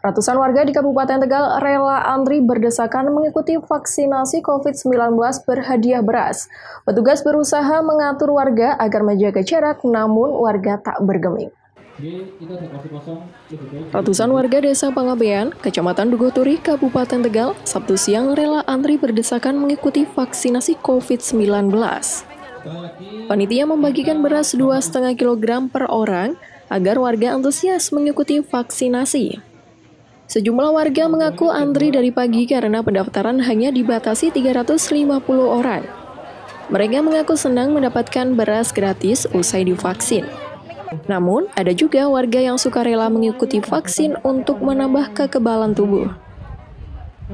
Ratusan warga di Kabupaten Tegal rela antri berdesakan mengikuti vaksinasi COVID-19 berhadiah beras. Petugas berusaha mengatur warga agar menjaga jarak, namun warga tak bergeming. Ratusan warga desa Pangabean, Kecamatan Dugoturi, Kabupaten Tegal, Sabtu siang rela antri berdesakan mengikuti vaksinasi COVID-19. Panitia membagikan beras 2,5 kg per orang agar warga antusias mengikuti vaksinasi. Sejumlah warga mengaku antri dari pagi karena pendaftaran hanya dibatasi 350 orang. Mereka mengaku senang mendapatkan beras gratis usai divaksin. Namun, ada juga warga yang suka rela mengikuti vaksin untuk menambah kekebalan tubuh.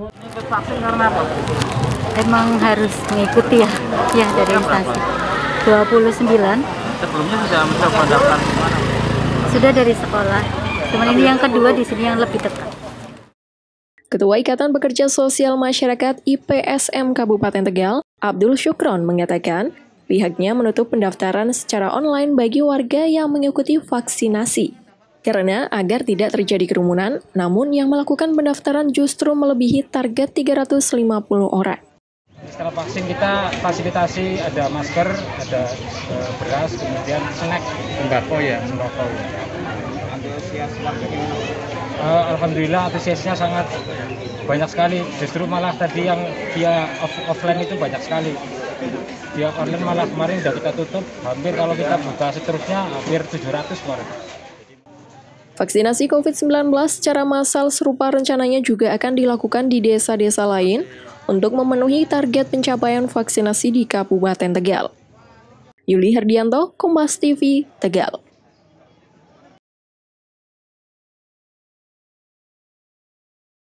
Ikut vaksin karena apa? Emang harus mengikuti ya, ya dari instansi. 29. Sebelumnya sudah mencoba daftar Sudah dari sekolah. Cuman ini yang kedua di sini yang lebih dekat. Ketua Ikatan Pekerja Sosial Masyarakat IPSM Kabupaten Tegal, Abdul Syukron mengatakan, pihaknya menutup pendaftaran secara online bagi warga yang mengikuti vaksinasi. Karena agar tidak terjadi kerumunan, namun yang melakukan pendaftaran justru melebihi target 350 orang. Setelah vaksin kita fasilitasi ada masker, ada uh, beras, kemudian snack, sembako ya, sembako. Alhamdulillah antusiasnya sangat banyak sekali justru malah tadi yang via off offline itu banyak sekali via online malah kemarin sudah kita tutup hampir kalau kita buka seterusnya hampir 700 kemarin Vaksinasi COVID-19 secara massal serupa rencananya juga akan dilakukan di desa-desa lain untuk memenuhi target pencapaian vaksinasi di Kabupaten Tegal. Yuli Herdianto, Kompas TV, Tegal.